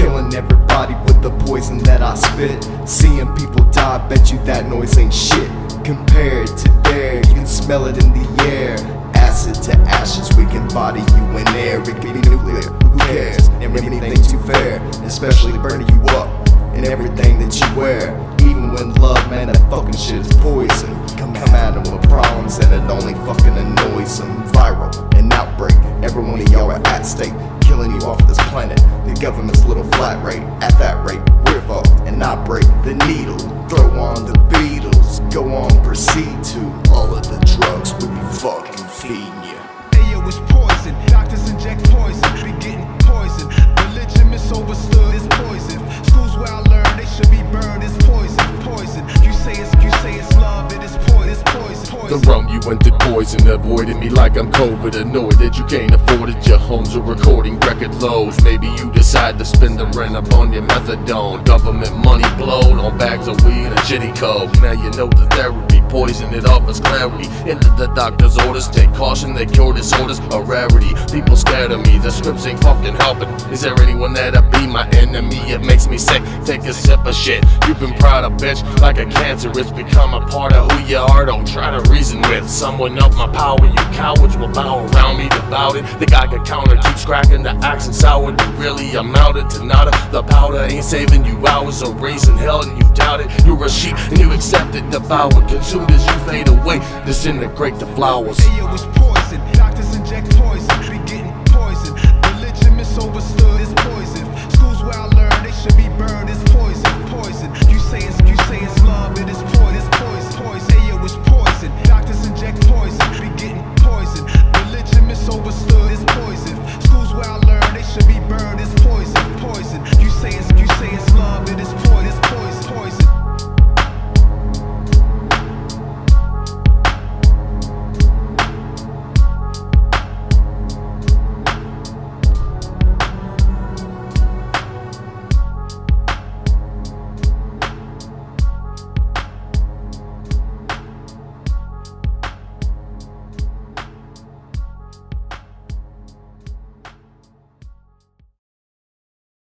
Killing everybody with the poison that I spit. Seeing people die, bet you that noise ain't shit. Compared to there, you can smell it in the air. Acid to ashes, we can body you in air. It could be nuclear, who cares? Never anything too fair, especially burning you up in everything that you wear. Even when love, man, that fucking shit is poison. Come, come at 'em with problems and it only fucking annoys them. Viral, every one of y'all are at stake. Killing you off this planet. The government's little flat rate. At that rate, we're fucked. And I break the needle. Throw on the Beatles. Go on, proceed to all of the drugs we be fucking feeding you. Ayo, it's poison. The rum you went to poison, avoiding me like I'm COVID. Annoyed that you can't afford it. Your homes are recording record lows. Maybe you decide to spend the rent up on your methadone. Government money blowed on bags of weed and shitty coke. Now you know the therapy poison it offers clarity. Doctor's orders, take caution. They cure disorders a rarity. People scared of me. The scripts ain't fucking helping. Is there anyone that'll be my enemy? It makes me sick. Take a sip of shit. You've been proud of bitch like a cancer. It's become a part of who you are. Don't try to reason with someone of my power. You cowards will bow around me devoted. The guy could counter, keeps cracking the axe accent sour. You really amounted to nada. The powder ain't saving you hours of raising hell, and you doubt it. You're a sheep and you accept it, devoured, consumed as you fade away. Disintegrate the flowers. It's poison. Doctors inject poison. Be getting poison. Religion misunderstood